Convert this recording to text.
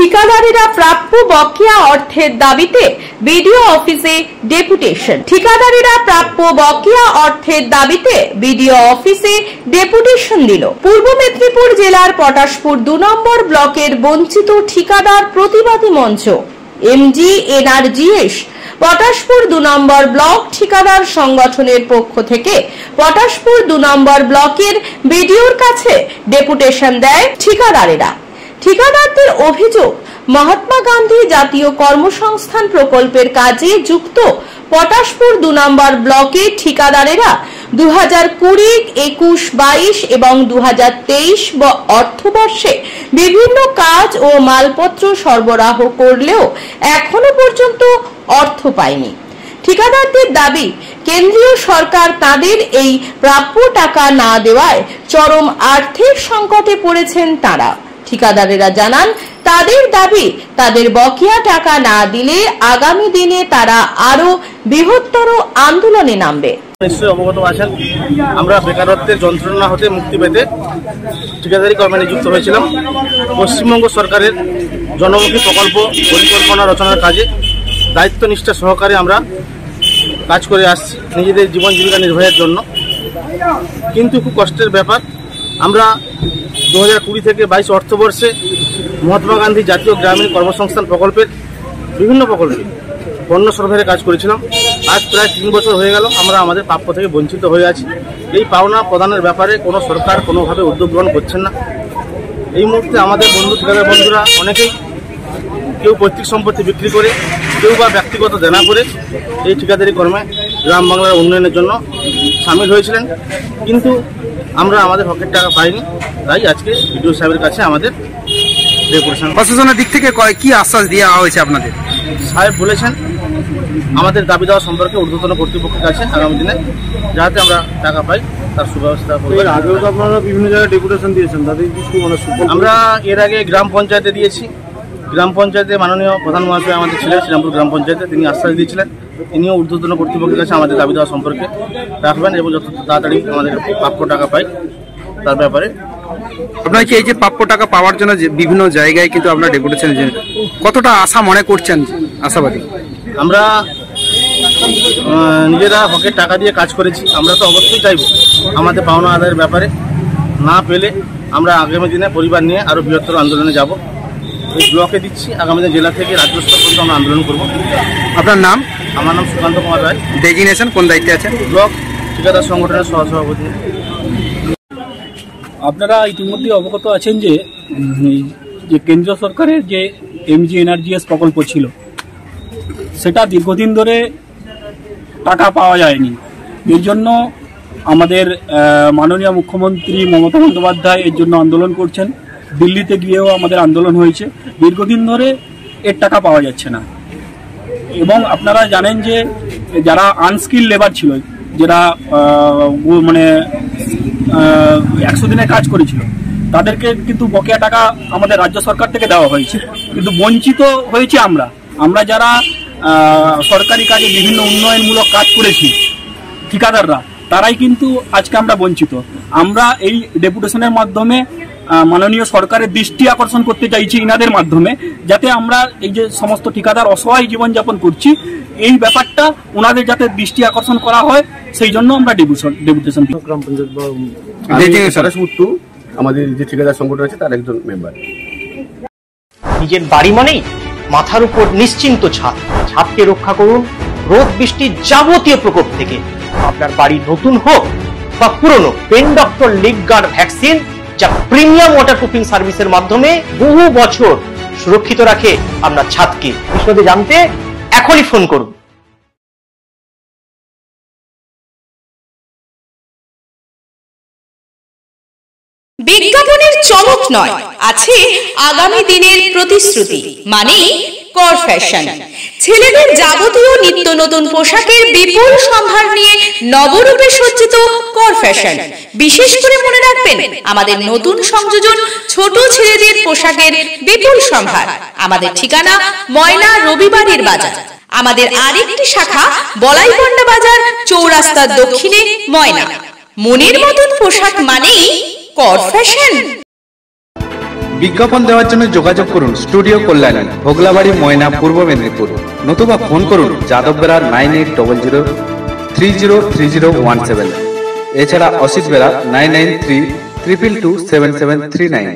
ঠিকাদারেরা প্রাপ্য বকেয়া অর্থের দাবিতে বিডিও অফিসে ডেপুটেশন। ঠিকাদারেরা প্রাপ্য বকেয়া অর্থের দাবিতে বিডিও অফিসে ডেপুটেশন দিল। পূর্ব মেদিনীপুর জেলার পটাশপুর দু নম্বর ব্লকের বঞ্চিত ঠিকাদার প্রতিবাদী মঞ্চ এমজি এনআরজিএস পটাশপুর দু নম্বর ব্লক ঠিকাদার সংগঠনের পক্ষ থেকে পটাশপুর দু নম্বর ব্লকের বিডিওর কাছে ডেপুটেশন দেয় ঠিকাদারেরা। ঠিকাদারদের অভিযোগ, মহাত্মা গান্ধী জাতীয় কর্মসংস্থান প্রকল্পের কাজে যুক্ত পটাশপুর দু নম্বর ব্লকে ঠিকাদারেরা দু হাজার কুড়ি, একুশ, বাইশ এবং দু হাজার তেইশ অর্থবর্ষে বিভিন্ন কাজ ও মালপত্র সরবরাহ করলেও এখনও পর্যন্ত অর্থ পায়নি। ঠিকাদারদের দাবি, কেন্দ্রীয় সরকার তাদের এই প্রাপ্য টাকা না দেওয়ায় চরম আর্থিক সংকটে পড়েছেন তারা। ঠিকাদারেরা জানান, তাদের দাবি, তাদের বকেয়া টাকা না দিলে আগামী দিনে তারা আরও বৃহত্তর আন্দোলনে নামবে। নিশ্চয়ই অবগত আছেন। আমরা বেকারত্বের যন্ত্রণা হতে মুক্তি পেতে ঠিকাদারি কর্মে নিযুক্ত হয়েছিলাম। পশ্চিমবঙ্গ সরকারের জনমুখী প্রকল্প পরিকল্পনা রচনার কাজে দায়িত্ব নিষ্ঠা সহকারে আমরা কাজ করে আসছি নিজেদের জীবন জীবিকা নির্বাহের জন্য। কিন্তু খুব কষ্টের ব্যাপার আমরা দু হাজার কুড়ি থেকে বাইশ অর্থবর্ষে মহাত্মা গান্ধী জাতীয় গ্রামীণ কর্মসংস্থান প্রকল্পের বিভিন্ন প্রকল্পে পণ্য সরবরাহের কাজ করেছিলাম। আজ প্রায় তিন বছর হয়ে গেল আমরা আমাদের প্রাপ্য থেকে বঞ্চিত হয়ে আছি। এই পাওনা প্রদানের ব্যাপারে কোনো সরকার কোনোভাবে উদ্যোগ গ্রহণ করছেন না। এই মুহূর্তে আমাদের বন্ধু ঠিকাদার বন্ধুরা অনেকেই কেউ পৈতৃক সম্পত্তি বিক্রি করে, কেউ বা ব্যক্তিগত দেনা করে এই ঠিকাদারি কর্মে গ্রাম বাংলার উন্নয়নের জন্য সামিল হয়েছিলেন। কিন্তু আমরা আমাদের হকের টাকা পাইনি। তাই আজকে বিডিও সাহেবের কাছে আমাদের ডেপুটেশন প্রশাসনের দিক থেকে কয়- কি আশ্বাস দেওয়া হয়েছে আপনাদের? সাহেব বলেছেন আমাদের দাবি দেওয়া সম্পর্কে ঊর্ধ্বতন কর্তৃপক্ষের কাছে আগামী দিনে যাতে আমরা টাকা পাই তার সুব্যবস্থা করবেন আগেও তো আপনারা বিভিন্ন জায়গায় ডেপুটেশন দিয়েছেন তাদের কিছু মানে আমরা এর আগে গ্রাম পঞ্চায়েতে দিয়েছি। গ্রাম পঞ্চায়েতে মাননীয় প্রধান মহাশয় আমাদের ছিলেন শ্রীরামপুর গ্রাম পঞ্চায়েতে তিনি আশ্বাস দিয়েছিলেন। তিনিও ঊর্ধ্বতন কর্তৃপক্ষের কাছে আমাদের দাবি দেওয়া সম্পর্কে রাখবেন এবং যত তাড়াতাড়ি আমাদের প্রাপ্য টাকা পাই তার ব্যাপারে। আপনার কি এই যে প্রাপ্য টাকা পাওয়ার জন্য যে বিভিন্ন জায়গায় কিন্তু আপনারা ডেপুটেশন কতটা আশা মনে করছেন আশাবাদী? আমরা নিজেরা হকের টাকা দিয়ে কাজ করেছি আমরা তো অবশ্যই চাইব আমাদের পাওনা আদায়ের ব্যাপারে। না পেলে আমরা আগামী দিনে পরিবার নিয়ে আরও বৃহত্তর আন্দোলনে যাব। ব্লকে দিচ্ছি। আগামী জেলা থেকে রাজ্য স্তর পর্যন্ত আমরা আন্দোলন করব। আপনার নাম? আমার নাম সুকান্ত কুমার রায় ডেজিনেশন কোন দায়িত্বে আছেন? ব্লক ঠিকাদার সংগঠনের সহসভাপতি। আপনারা ইতিমধ্যে অবগত আছেন যে যে কেন্দ্র সরকারের যে এমজি এনার্জিএস প্রকল্প ছিল সেটা দীর্ঘদিন ধরে টাকা পাওয়া যায়নি। এর জন্য আমাদের মাননীয় মুখ্যমন্ত্রী মমতা বন্দ্যোপাধ্যায় এর জন্য আন্দোলন করছেন। দিল্লিতে গিয়েও আমাদের আন্দোলন হয়েছে। দীর্ঘদিন ধরে এর টাকা পাওয়া যাচ্ছে না। এবং আপনারা জানেন যে যারা আনস্কিল লেবার ছিল, যারা মানে একশো দিনের কাজ করেছিল, তাদেরকে কিন্তু বকেয়া টাকা আমাদের রাজ্য সরকার থেকে দেওয়া হয়েছে। কিন্তু বঞ্চিত হয়েছে আমরা। আমরা যারা সরকারি কাজে বিভিন্ন উন্নয়নমূলক কাজ করেছি, ঠিকাদাররা, তারাই কিন্তু আজকে আমরা বঞ্চিত। আমরা এই ডেপুটেশনের মাধ্যমে মাননীয় সরকারের দৃষ্টি আকর্ষণ করতে চাইছি ইনাদের মাধ্যমে যাতে আমরা এই যে সমস্ত ঠিকাদার অসহায় জীবনযাপন করছি এই ব্যাপারটা ওনাদের যাতে দৃষ্টি আকর্ষণ করা হয় সেই জন্য আমরা ডেপুটেশন গ্রাম পঞ্চায়েত আমাদের যে ঠিকাদার সংগঠন আছে তার একজন মেম্বার নিজের বাড়ি মানেই মাথার উপর নিশ্চিন্ত ছাদ ছাদকে রক্ষা করুন রোদ বৃষ্টির যাবতীয় প্রকোপ থেকে। আপনার বাড়ি নতুন হোক বা পুরনো pen doctor leak guard vaccine যা প্রিমিয়াম ওয়াটারপ্রুফিং সার্ভিসের মাধ্যমে বহু বছর সুরক্ষিত রাখে আপনার ছাদকে। বিশদে জানতে এখনই ফোন করুন। বিজ্ঞাপনের চমক নয়, আছে আগামী দিনের প্রতিশ্রুতি মানে কর ফ্যাশন ছেলেদের যাবতীয় নিত্য নতুন পোশাকের বিপুল সম্ভার নিয়ে নবরূপে সজ্জিত কর ফ্যাশন বিশেষ করে মনে রাখবেন, আমাদের নতুন সংযোজন ছোট ছেলেদের পোশাকের বিপুল সম্ভার। আমাদের ঠিকানা ময়না রবিবারের বাজার। আমাদের আরেকটি শাখা বলাইপন্ডা বাজার, চৌরাস্তার দক্ষিণে ময়না। মনের মতন পোশাক মানেই কর ফ্যাশন বিজ্ঞাপন দেওয়ার জন্য যোগাযোগ করুন স্টুডিও কল্যাণী, ভোগলাবাড়ি, ময়না, পূর্ব মেদিনীপুর। নতুবা ফোন করুন Yadav nine eight double zero three zero three zero one seven. এছাড়া Asit Bera nine nine three triple two seven seven three nine.